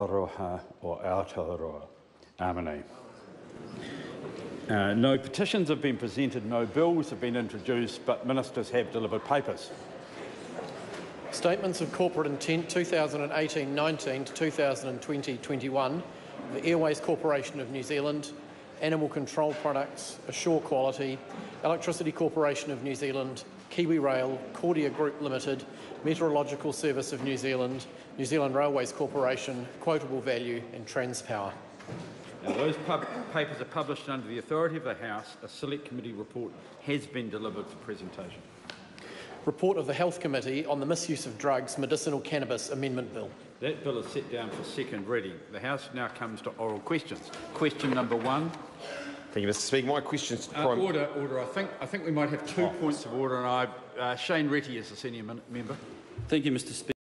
Aotearoa o Aotearoa. Amane. Uh, no petitions have been presented, no bills have been introduced, but ministers have delivered papers. Statements of corporate intent 2018-19 to 2020-21, the Airways Corporation of New Zealand, Animal Control Products, AsureQuality, Electricity Corporation of New Zealand, Kiwi Rail, Kordia Group Limited, Meteorological Service of New Zealand, New Zealand Railways Corporation, Quotable Value and Transpower. Now, those papers are published under the authority of the House. A select committee report has been delivered for presentation. Report of the Health Committee on the Misuse of Drugs Medicinal Cannabis Amendment Bill. That bill is set down for second reading. The House now comes to oral questions. Question number one. Thank you, Mr. Speaker. My questions to Uh, Prime order, order. I think, I think we might have two points of order, and I, uh, Shane Reti is the senior member. Thank you, Mr. Speaker.